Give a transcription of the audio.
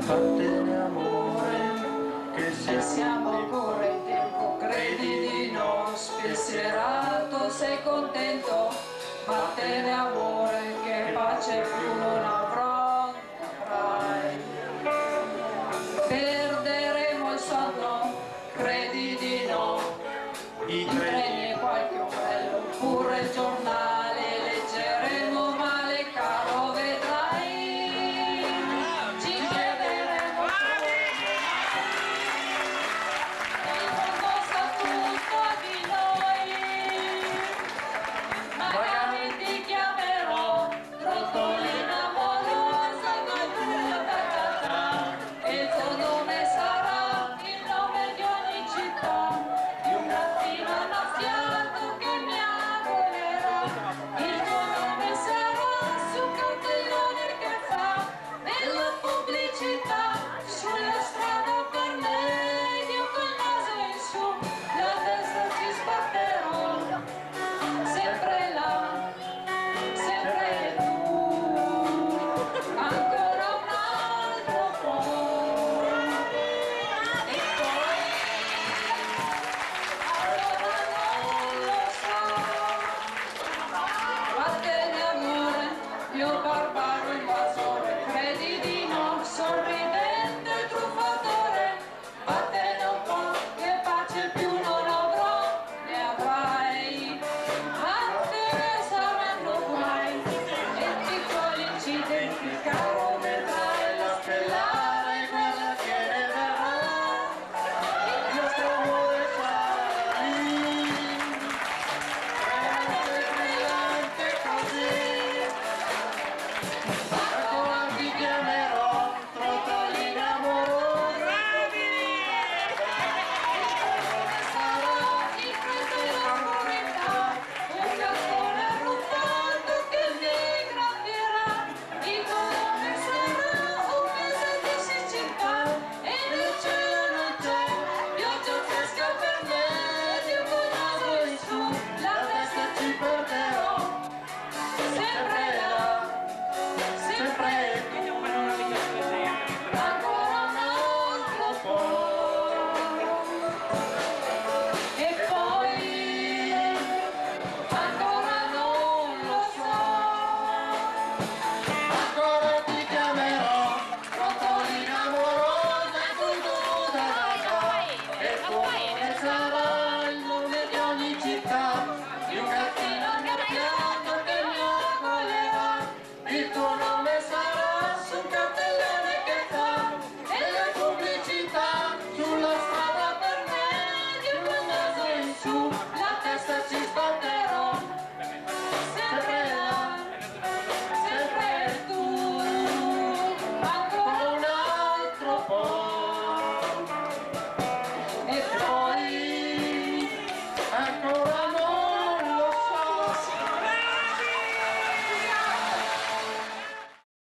Fatene amore, che se siamo ancora in tempo, credi di no, spiesserato sei contento. Fatene amore, che pace più non avrò, avrai. Perderemo il sonno, credi di no, i treni e qualche ombrello, pure il giornale.